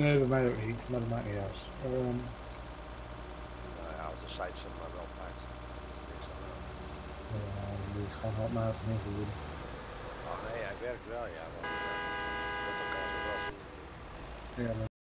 Nee, bij mij ook niet, maar dat maakt niet uit. Um... Nou ja, als de site ze maar wel pakt. Niks aan de hand. ja, die gaan wat maat handmatig invoeren. Oh nee, hij werkt wel, ja. Want, uh, met elkaar wel zien. Ja, maar